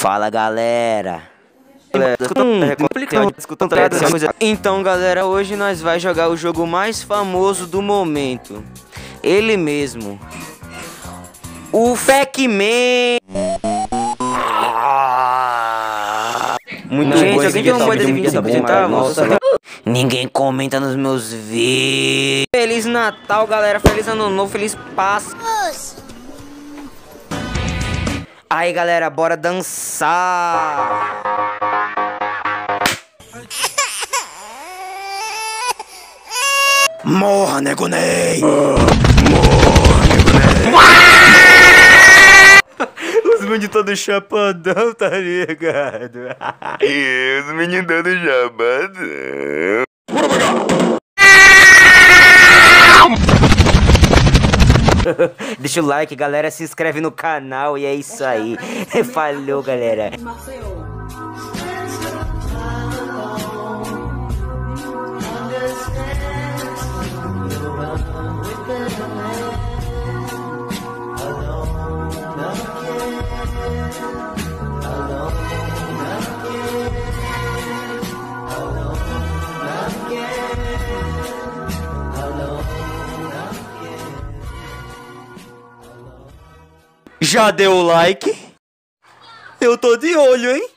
Fala galera. Hum, então galera, hoje nós vai jogar o jogo mais famoso do momento. Ele mesmo. O Pac-Man. Muito gente, alguém tem uma moeda de 25 centavos? Ninguém comenta nos meus vídeos. Feliz Natal, galera. Feliz Ano Novo. Feliz Páscoa. Aí, galera, bora dançar. Morra, Nego Ney! Morra, Nego Ney! Os meninos todos chapadão, tá ligado? Os meninos todos chapadão. Deixa o like, galera. Se inscreve no canal e é isso aí. Falou, galera. Já deu o like? Eu tô de olho, hein?